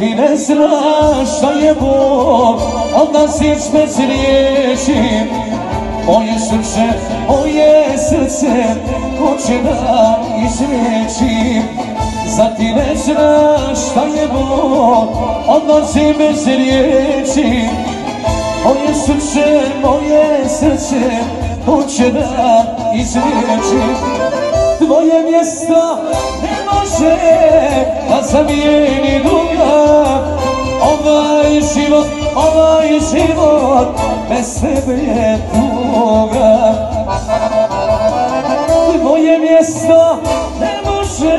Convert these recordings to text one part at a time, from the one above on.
ti ne znaš šta je bol Odlaziš bez riječi Moje srce, moje srce Hoće da izriječi Za ti ne znaš šta je bol Odlazi bez riječi Moje srce, moje srce Hoće da izriječi Tvoje mjesto može da zamijeni druga Ovaj život, ovaj život bez tebe je tuga. Tvoje mjesto ne može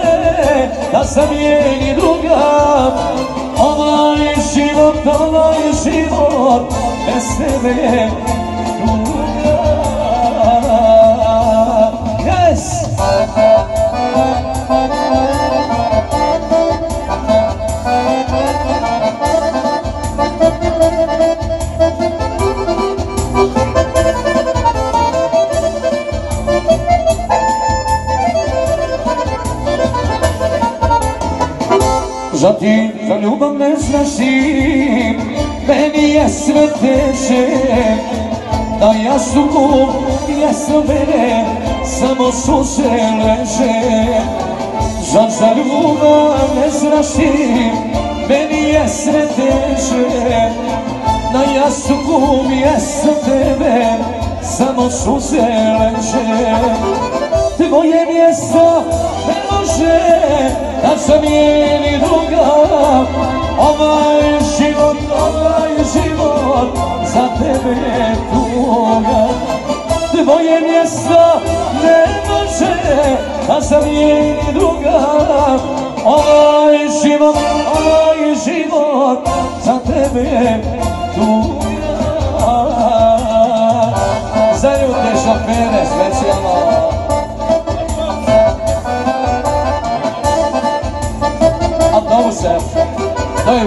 da zamijeni druga. Ovaj život, ovaj život bez tebe je tuga Za ti, za ljubav ne znaš ti, meni je sve teže Da ja su kum, jesu mene, samo suze leže. Za, za ljubav ne znaš ti, meni je sve teže Na jastuku mjesto tebe, samo suze leže. Tvoje mjesto ne može da zamijeni druga Ovaj život, ovaj život za tebe je tuga Tvoje mjesto ne može da zamijeni druga. Ovaj život, ovaj život za tebe je tuga Zaljute šofere specijalno To je.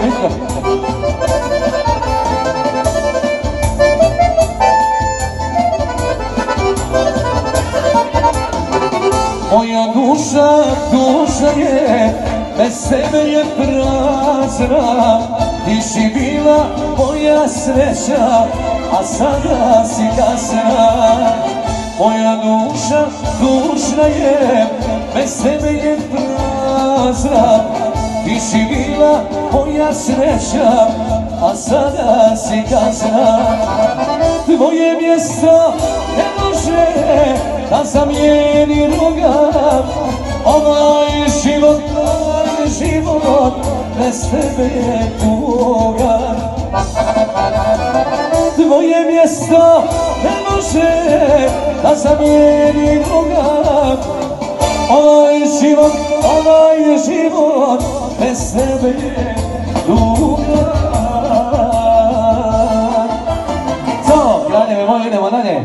Moja duša, duša je, bez tebe je prazna. Ti si bila moja sreća, a sada si kasna. Moja duša, duša je, bez tebe je prazna Ti si bila moja sreća, a sada si kasna. Tvoje mjesto ne može da zamijeni druga. Ovaj život, ovaj život, bez tebe je tuga. Tvoje mjesto ne može da zamijeni druga. Ovaj život, ovaj život, bez tebe kraljeve moji, idemo dalje